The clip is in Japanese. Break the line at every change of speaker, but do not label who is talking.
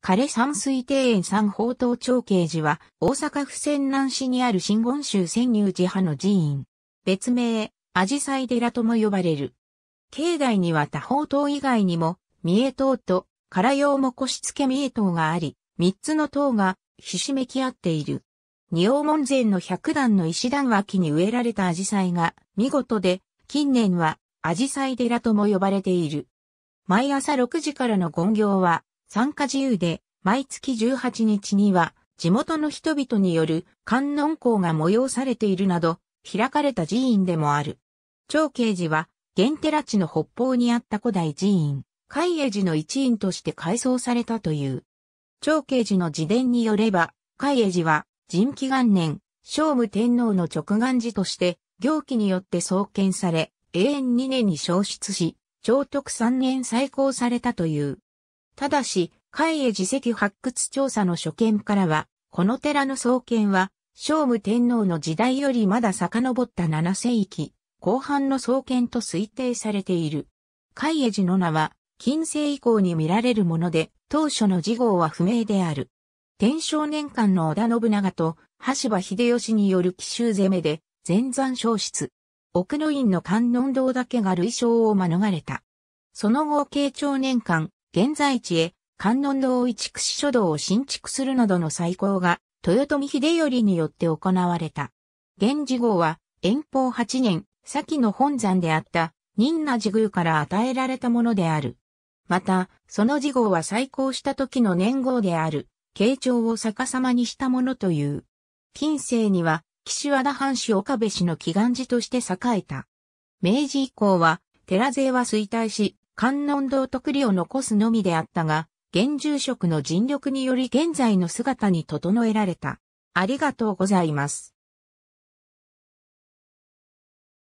枯山水庭園三宝刀長慶寺は大阪府泉南市にある真言宗潜入寺派の寺院。別名、アジサイ寺とも呼ばれる。境内には多宝塔以外にも、三重塔と唐用も腰付け三重塔があり、三つの塔がひしめき合っている。仁王門前の百段の石段脇に植えられたアジサイが見事で、近年はアジサイ寺とも呼ばれている。毎朝6時からの権行は参加自由で、毎月18日には地元の人々による観音校が催されているなど、開かれた寺院でもある。長慶寺は、源寺地の北方にあった古代寺院、海江寺の一員として改装されたという。長慶寺の自伝によれば、海江寺は、人気元年、聖武天皇の直願寺として、行基によって創建され、永遠2年に消失し、長徳3年再興されたという。ただし、海江寺石発掘調査の所見からは、この寺の創建は、聖武天皇の時代よりまだ遡った7世紀、後半の創建と推定されている。海江寺の名は、近世以降に見られるもので、当初の事号は不明である。天正年間の織田信長と橋場秀吉による奇襲攻めで全山消失。奥の院の観音堂だけが類称を免れた。その後慶長年間、現在地へ観音堂一串書道を新築するなどの再興が豊臣秀頼によって行われた。現事号は遠方8年、先の本山であった仁那寺宮から与えられたものである。また、その事号は再興した時の年号である、慶長を逆さまにしたものという。近世には、岸和田藩主岡部氏の祈願寺として栄えた。明治以降は、寺勢は衰退し、観音堂徳利を残すのみであったが、現住職の尽力により現在の姿に整えられた。ありがとうございます。